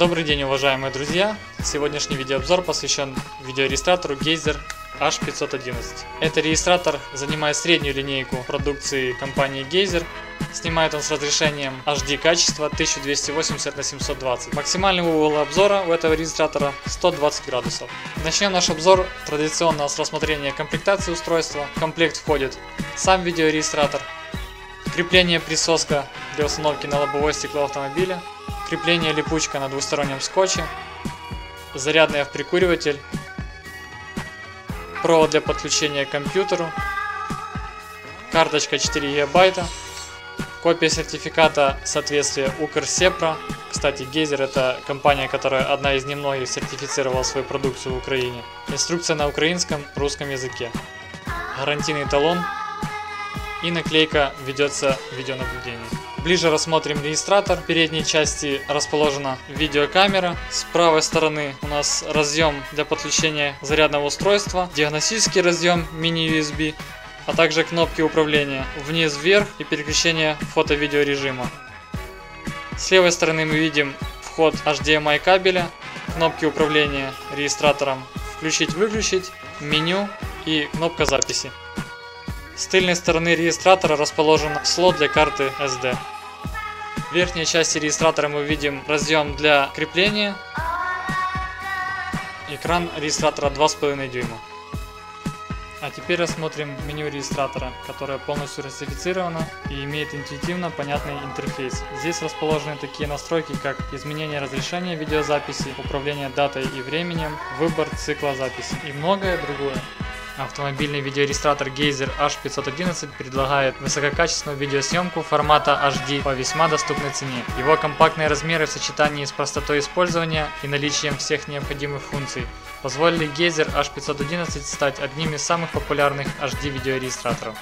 Добрый день, уважаемые друзья! Сегодняшний видеообзор посвящен видеорегистратору Geyser H511. Этот регистратор занимает среднюю линейку продукции компании Geyser. Снимает он с разрешением HD качества 1280 на 720. Максимальный угол обзора у этого регистратора 120 градусов. Начнем наш обзор традиционно с рассмотрения комплектации устройства. В комплект входит сам видеорегистратор, крепление присоска для установки на лобовое стекло автомобиля, крепление липучка на двустороннем скотче, зарядный прикуриватель, провод для подключения к компьютеру, карточка 4 гигабайта, копия сертификата соответствия Укрсепра. Кстати, Гейзер это компания, которая одна из немногих сертифицировала свою продукцию в Украине. Инструкция на украинском, русском языке. Гарантийный талон и наклейка ведется видеонаблюдение. Ближе рассмотрим регистратор. В передней части расположена видеокамера. С правой стороны у нас разъем для подключения зарядного устройства, диагностический разъем мини-USB, а также кнопки управления вниз-вверх и переключение фото-видео С левой стороны мы видим вход HDMI кабеля, кнопки управления регистратором включить-выключить, меню и кнопка записи. С тыльной стороны регистратора расположен слот для карты SD. В верхней части регистратора мы видим разъем для крепления. Экран регистратора 2,5 дюйма. А теперь рассмотрим меню регистратора, которое полностью русифицировано и имеет интуитивно понятный интерфейс. Здесь расположены такие настройки, как изменение разрешения видеозаписи, управление датой и временем, выбор цикла записи и многое другое. Автомобильный видеорегистратор Geyser H511 предлагает высококачественную видеосъемку формата HD по весьма доступной цене. Его компактные размеры в сочетании с простотой использования и наличием всех необходимых функций позволили Geyser H511 стать одним из самых популярных HD видеорегистраторов.